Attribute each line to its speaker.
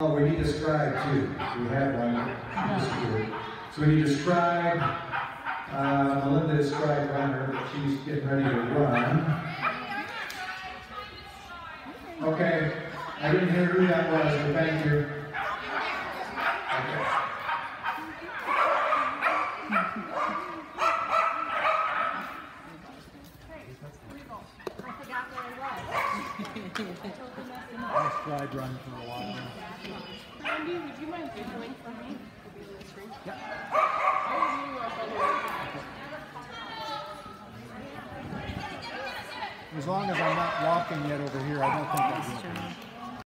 Speaker 1: Oh, we need a scribe too. We have one. So we need a scribe. Uh, Melinda is scribe runner, she's getting ready to run. Okay, I didn't hear who that was, but thank you. Okay.
Speaker 2: I forgot where I was.
Speaker 3: I tried running for a while.
Speaker 2: Randy, would you mind for me?
Speaker 3: Yep. As long as I'm not walking yet over here, I don't think it.